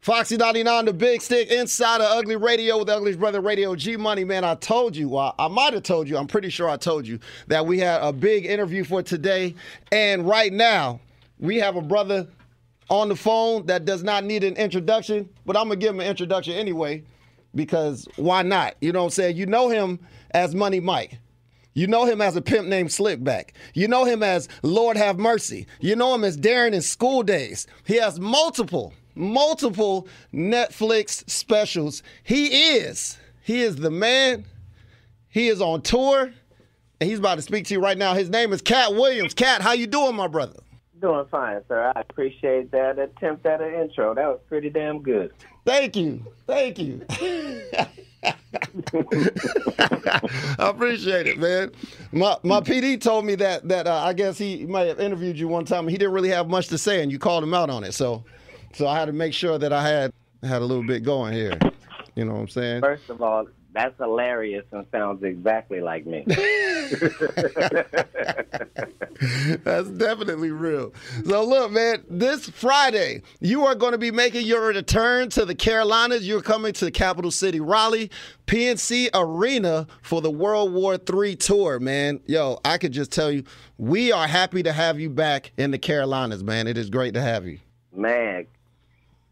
Foxy 99, the big stick inside of Ugly Radio with Ugly's Brother Radio. G Money, man, I told you, well, I might have told you, I'm pretty sure I told you, that we had a big interview for today. And right now, we have a brother on the phone that does not need an introduction, but I'm going to give him an introduction anyway, because why not? You know what I'm saying? You know him as Money Mike. You know him as a pimp named Slickback. You know him as Lord Have Mercy. You know him as Darren in School Days. He has multiple multiple Netflix specials. He is, he is the man. He is on tour, and he's about to speak to you right now. His name is Katt Williams. Katt, how you doing, my brother? Doing fine, sir. I appreciate that attempt at an intro. That was pretty damn good. Thank you. Thank you. I appreciate it, man. My my PD told me that that uh, I guess he might have interviewed you one time. He didn't really have much to say, and you called him out on it. So so I had to make sure that I had had a little bit going here. You know what I'm saying? First of all, that's hilarious and sounds exactly like me. That's definitely real. So look, man, this Friday you are going to be making your return to the Carolinas. You're coming to the capital city, Raleigh, PNC Arena for the World War III tour, man. Yo, I could just tell you, we are happy to have you back in the Carolinas, man. It is great to have you. Man,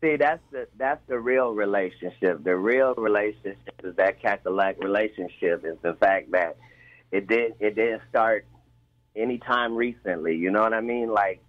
See, that's the that's the real relationship. The real relationship is that Cadillac relationship is the fact that it did it didn't start anytime recently. You know what I mean? Like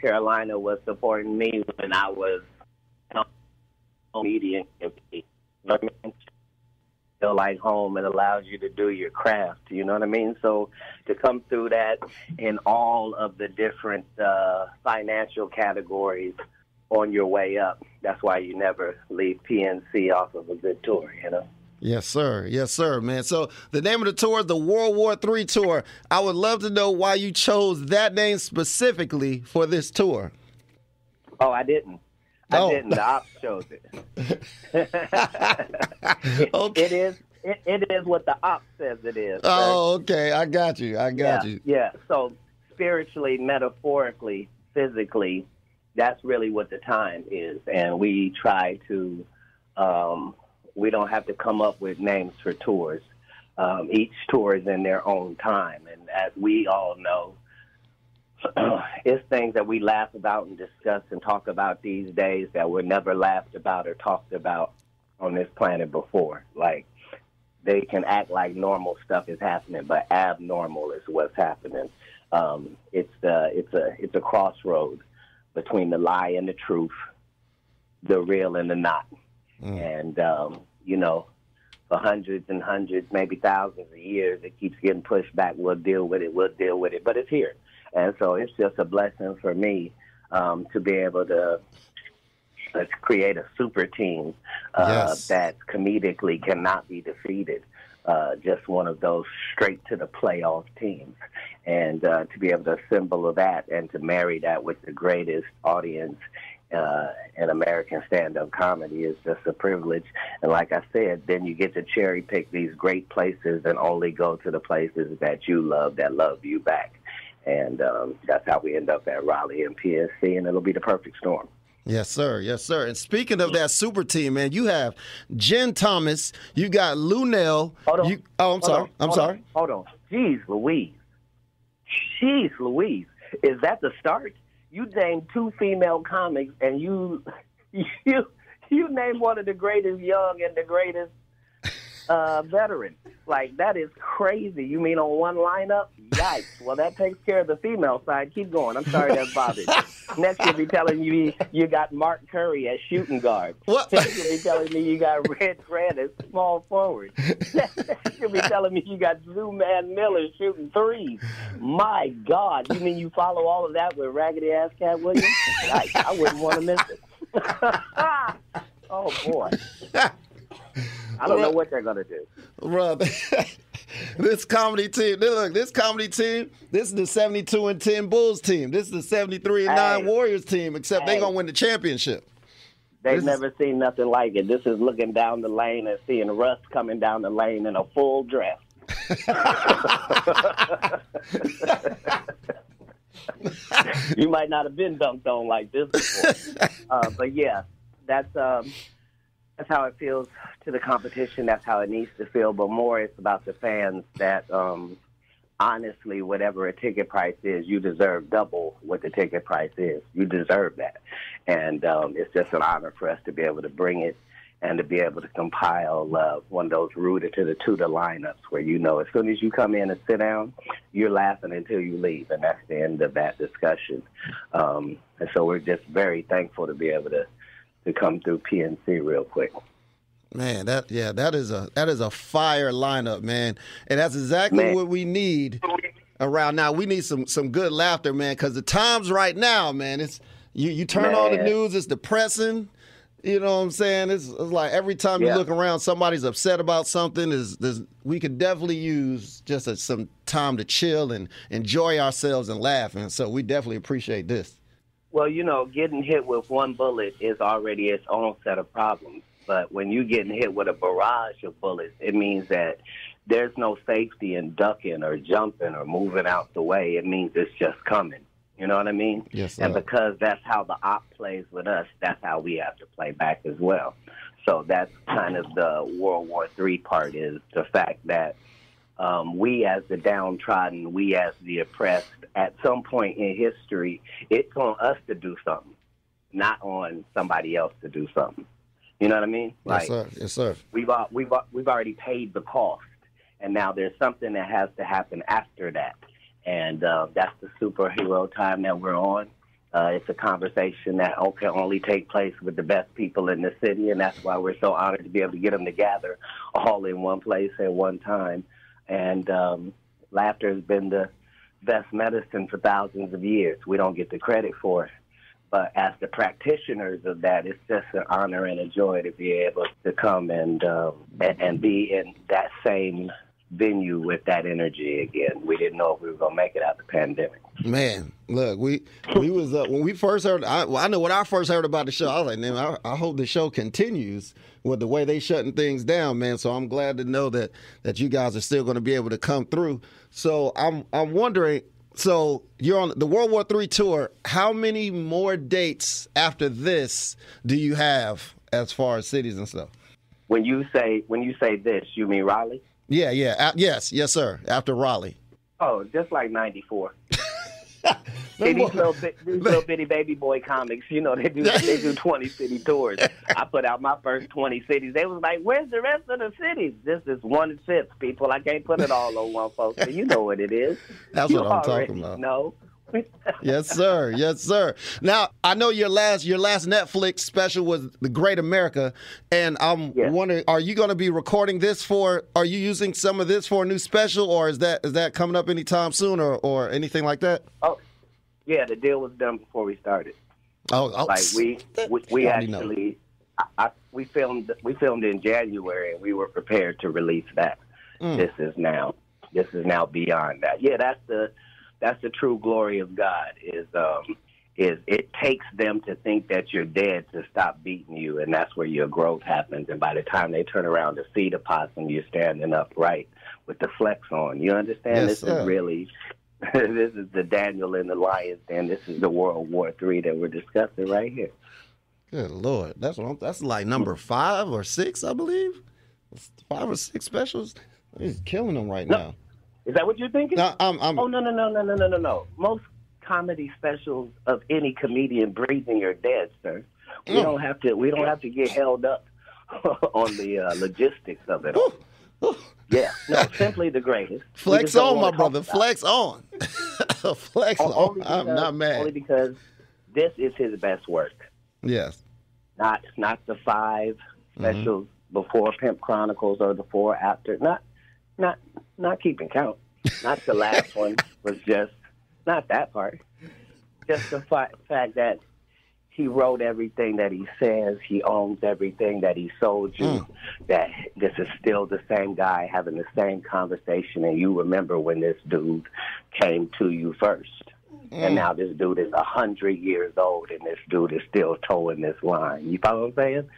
Carolina was supporting me when I was media. You know what I mean? Feel like home. It allows you to do your craft. You know what I mean? So to come through that in all of the different uh, financial categories on your way up. That's why you never leave PNC off of a good tour, you know? Yes, sir. Yes, sir, man. So the name of the tour the World War III Tour. I would love to know why you chose that name specifically for this tour. Oh, I didn't. I oh. didn't. The ops chose it. okay. It is. It, it is what the op says it is. Oh, okay. I got you. I got yeah, you. Yeah. So spiritually, metaphorically, physically, that's really what the time is. And we try to, um, we don't have to come up with names for tours. Um, each tour is in their own time. And as we all know, it's things that we laugh about and discuss and talk about these days that were never laughed about or talked about on this planet before. Like, they can act like normal stuff is happening, but abnormal is what's happening. Um, it's the it's a it's a crossroads between the lie and the truth, the real and the not. Mm. And, um, you know, for hundreds and hundreds, maybe thousands of years, it keeps getting pushed back. We'll deal with it. We'll deal with it. But it's here. And so it's just a blessing for me um, to be able to let's create a super team uh, yes. that comedically cannot be defeated. Uh, just one of those straight to the playoff teams. And uh, to be able to assemble that and to marry that with the greatest audience uh, in American stand-up comedy is just a privilege. And like I said, then you get to cherry pick these great places and only go to the places that you love that love you back. And um, that's how we end up at Raleigh and PNC, and it'll be the perfect storm. Yes, sir. Yes, sir. And speaking of that super team, man, you have Gin Thomas, you got Luenell. Hold on. You, oh, I'm Hold sorry. On. I'm Hold sorry. On. Hold on. Jeez Louise. Jeez Louise. Is that the start? You named two female comics and you you you named one of the greatest young and the greatest uh, veteran. Like that is crazy. You mean on one lineup? Yikes! Well, that takes care of the female side. Keep going. I'm sorry that bothered. you. Next, you'll be telling me you got Mark Curry as shooting guard. What? Next, you'll be telling me you got Red Grant as small forward. you'll be telling me you got Zoo Man Miller shooting threes. My God! You mean you follow all of that with raggedy ass Katt Williams? Yikes! I wouldn't want to miss it. oh boy. I don't know what they're gonna do. Bro, this comedy team. Look, this comedy team. This is the seventy-two and ten Bulls team. This is the seventy-three and nine Warriors team. Except hey. they're gonna win the championship. They've this never is... seen nothing like it. This is looking down the lane and seeing Russ coming down the lane in a full dress. you might not have been dunked on like this before, uh, but yeah, that's um, that's how it feels to the competition. That's how it needs to feel. But more, it's about the fans that um, honestly, whatever a ticket price is, you deserve double what the ticket price is. You deserve that, and um, it's just an honor for us to be able to bring it and to be able to compile uh, one of those rooted to the Tudor lineups where you know as soon as you come in and sit down, you're laughing until you leave, and that's the end of that discussion. Um, and so we're just very thankful to be able to to come through PNC real quick. Man, that yeah, that is a that is a fire lineup, man, and that's exactly man. what we need around now. We need some some good laughter, man, because the times right now, man, it's you you turn man. on the news, it's depressing. You know what I'm saying? It's, it's like every time yeah. you look around, somebody's upset about something. Is we could definitely use just a, some time to chill and enjoy ourselves and laugh, and so we definitely appreciate this. Well, you know, getting hit with one bullet is already its own set of problems. But when you're getting hit with a barrage of bullets, it means that there's no safety in ducking or jumping or moving out the way. It means it's just coming. You know what I mean? Yes. Sir. And because that's how the op plays with us, that's how we have to play back as well. So that's kind of the World War III part is the fact that um, we as the downtrodden, we as the oppressed, at some point in history, it's on us to do something, not on somebody else to do something. You know what I mean? Yes, sir. Yes, sir. We've we've we've already paid the cost, and now there's something that has to happen after that and uh, that's the superhero time that we're on. Uh, it's a conversation that can only take place with the best people in the city, and that's why we're so honored to be able to get them together all in one place at one time. And um, laughter has been the best medicine for thousands of years. We don't get the credit for it. But as the practitioners of that, it's just an honor and a joy to be able to come and um, and, and be in that same venue with that energy again. We didn't know if we were going to make it out the pandemic. Man, look, we we was uh, when we first heard. I, well, I know when I first heard about the show, I was like, man, I, I, hope the show continues with the way they shutting things down, man. So I'm glad to know that that you guys are still going to be able to come through. So I'm I'm wondering. So you're on the World War III tour. How many more dates after this do you have as far as cities and stuff? When you say when you say this, you mean Raleigh? Yeah, yeah. Uh, yes, yes, sir. After Raleigh. Oh, just like 94. these little, these little bitty baby boy comics, you know, they do they do twenty city tours. I put out my first twenty cities. They was like, "Where's the rest of the cities?" This is one fifth, people. I can't put it all on one folks. So you know what it is. That's you what I'm talking about. No yes, sir. Yes, sir. Now I know your last your last Netflix special was The Great America, and I'm yes. wondering, are you going to be recording this for? Are you using some of this for a new special, or is that is that coming up anytime soon, or or anything like that? Oh, yeah, the deal was done before we started. Oh, oh like we we, we actually I, I, we filmed we filmed in January, and we were prepared to release that. Mm. This is now this is now beyond that. Yeah, that's the that's the true glory of God. Is um, is it takes them to think that you're dead to stop beating you, and that's where your growth happens. And by the time they turn around to see the possum, you're standing upright with the flex on. You understand? Yes, this sir. is really. this is the Daniel and the Lion's and This is the World War Three that we're discussing right here. Good lord, that's what I'm, that's like number five or six, I believe. Five or six specials. He's killing them right no. now. Is that what you're thinking? No, I'm, I'm... Oh no no no no no no no no. Most comedy specials of any comedian breathing are dead, sir. We mm. don't have to. We don't have to get held up on the uh, logistics of it. All. Yeah, no, simply the greatest. Flex on, my brother. Flex on. Flex on. Because, I'm not mad. Only because this is his best work. Yes. Not not the five mm-hmm. specials mm-hmm. before Pimp Chronicles or the four after. Not not not keeping count. Not the last one was just not that part. Just the fa- fact that he wrote everything that he says. He owns everything that he sold you. Mm. That this is still the same guy having the same conversation, and you remember when this dude came to you first. Mm. And now this dude is a hundred years old, and this dude is still towing this line. You follow what I'm saying?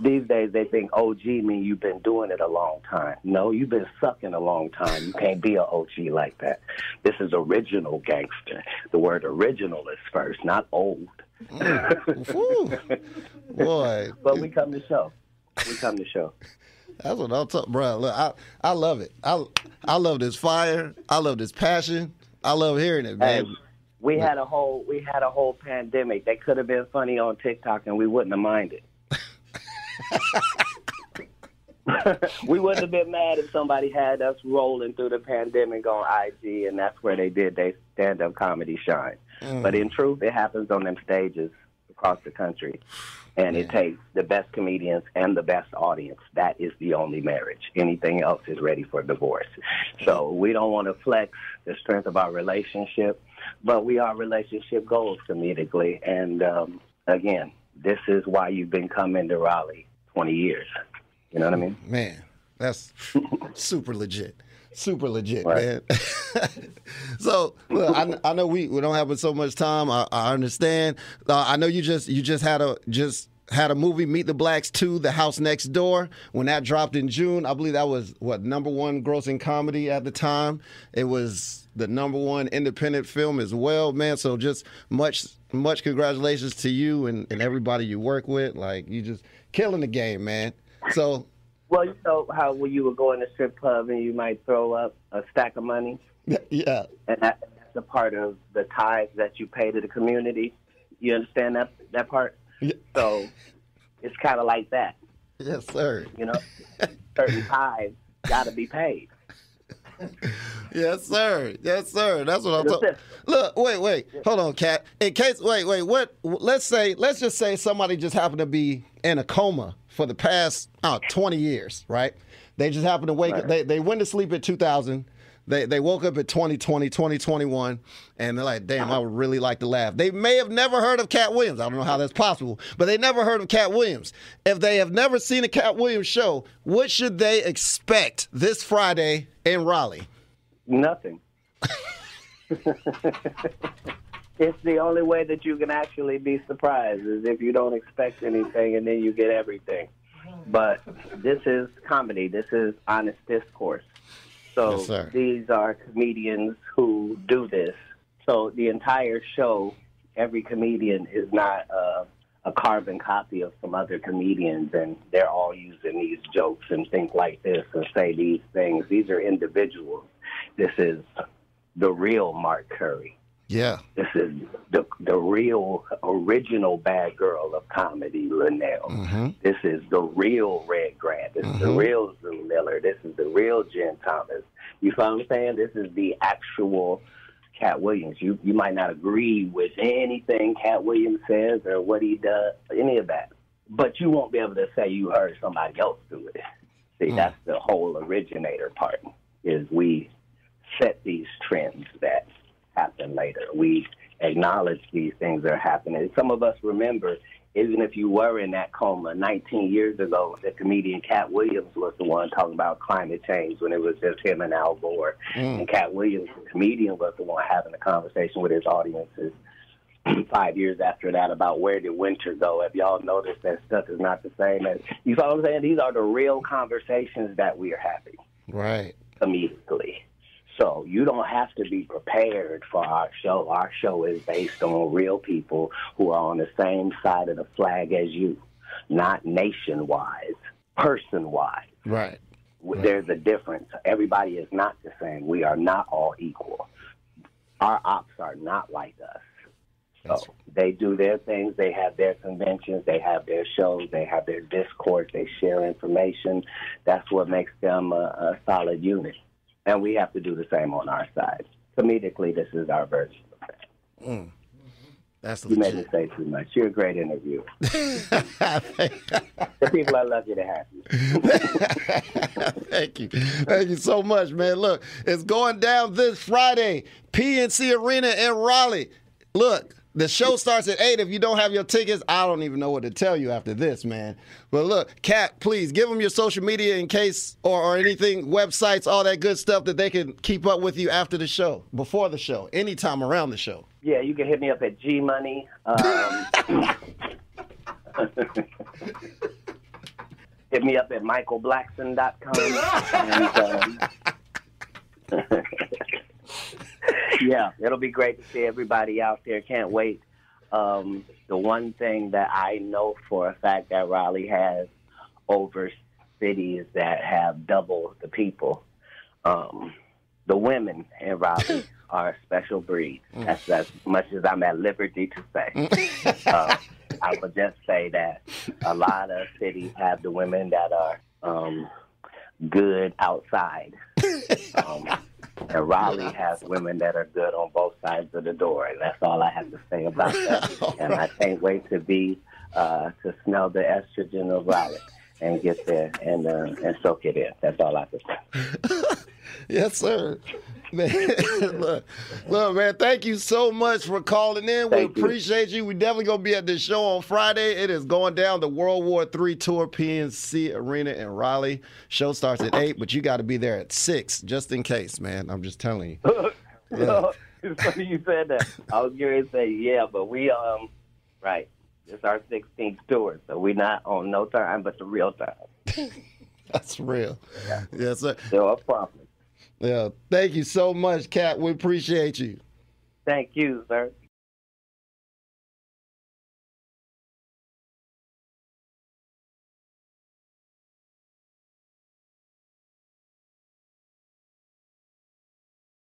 These days they think OG mean you've been doing it a long time. No, you've been sucking a long time. You can't be an OG like that. This is original gangster. The word original is first, not old. Mm. Boy, but we come to show. We come to show. That's what I'm talking, bro. Look, I I love it. I I love this fire. I love this passion. I love hearing it, man. Hey, we had a whole we had a whole pandemic. That could have been funny on TikTok, and we wouldn't have minded. we wouldn't have been mad if somebody had us rolling through the pandemic on IG, and that's where they did their stand up comedy shine. Mm. But in truth, it happens on them stages across the country. And yeah. it takes the best comedians and the best audience. That is the only marriage. Anything else is ready for divorce. So we don't want to flex the strength of our relationship, but we are relationship goals comedically. And um, again, this is why you've been coming to Raleigh 20 years. You know what I mean? Man, that's super legit. Super legit, right. man. so look, I, I, know we, we don't have so much time. I, I understand. Uh, I know you just you just had a just had a movie, Meet the Blacks 2, The House Next Door. When that dropped in June, I believe that was what number one grossing comedy at the time. It was the number one independent film as well, man. So just much much congratulations to you and, and everybody you work with. Like you just killing the game, man. So, well, you know how when you would go in a strip club and you might throw up a stack of money. Yeah, and that, that's a part of the tithes that you pay to the community. You understand that that part? Yeah. So it's kind of like that. Yes, sir. You know, certain tithes got to be paid. yes, sir. Yes, sir. That's what I'm talking. Look, wait, wait, hold on, Katt. In case, wait, wait. What? Let's say, let's just say somebody just happened to be in a coma for the past oh, 20 years, right? They just happened to wake right. up. They, they went to sleep at 2000. They, they woke up at 2020, 2021, and they're like, damn, I would really like to laugh. They may have never heard of Katt Williams. I don't know how that's possible, but they never heard of Katt Williams. If they have never seen a Katt Williams show, what should they expect this Friday in Raleigh? Nothing. it's the only way that you can actually be surprised is if you don't expect anything and then you get everything. But this is comedy. This is honest discourse. So yes, these are comedians who do this. So the entire show, every comedian is not uh, a carbon copy of some other comedians, and they're all using these jokes and things like this and say these things. These are individuals. This is the real Mark Curry. Yeah. This is the the real original bad girl of comedy, Luenell. Mm-hmm. This is the real Red Grant. This mm-hmm. is the mm-hmm. real Zoo Miller. This is the real Gin Thomas. You feel what I'm saying? This is the actual Katt Williams. You you might not agree with anything Katt Williams says or what he does, any of that, but you won't be able to say you heard somebody else do it. See, mm. that's the whole originator part. Is we set these trends that happen later. We acknowledge these things are happening. Some of us remember, even if you were in that coma 19 years ago, the comedian Katt Williams was the one talking about climate change when it was just him and Al Gore. Mm. And Katt Williams, the comedian, was the one having a conversation with his audiences five years after that about where did winter go. Have y'all noticed that stuff is not the same? As, you know what I'm saying? These are the real conversations that we are having. Right. Immediately. So you don't have to be prepared for our show. Our show is based on real people who are on the same side of the flag as you, not nation-wise, person-wise. Right. There's a difference. Everybody is not the same. We are not all equal. Our ops are not like us. So they do their things. They have their conventions. They have their shows. They have their discourse. They share information. That's what makes them a, a solid unit and we have to do the same on our side. Comedically, this is our version of that. Mm. That's you made me say too much. You're a great interviewer. the people are lucky to have you. Thank you. Thank you so much, man. Look, it's going down this Friday. PNC Arena in Raleigh. Look, the show starts at 8. If you don't have your tickets, I don't even know what to tell you after this, man. But look, Katt, please give them your social media in case, or, or anything, websites, all that good stuff that they can keep up with you after the show, before the show, anytime around the show. Yeah, you can hit me up at G Money. Um, hit me up at michaelblackson.com. and, um, yeah, it'll be great to see everybody out there. Can't wait. um, the one thing that I know for a fact that Raleigh has over cities that have double the people, um, the women in Raleigh are a special breed. That's as much as I'm at liberty to say. uh, I would just say that a lot of cities have the women that are um, good outside. Um, and Raleigh has women that are good on both sides of the door, and that's all I have to say about that. and I can't wait to be uh, to smell the estrogen of Raleigh and get there and uh, and soak it in. That's all I to say. yes, sir. Man, look, look, man, thank you so much for calling in. Thank we appreciate you. We definitely gonna be at this show on Friday. It is going down the World War III Tour PNC Arena in Raleigh. Show starts at eight, but you got to be there at six, just in case, man. I'm just telling you. Yeah. it's funny you said that. I was going to say, yeah, but we um, right. It's our 16th tour, so we're not on no time, but the real time. That's real. Yes, sir. So a problem. Yeah. Thank you so much, Katt. We appreciate you. Thank you, sir.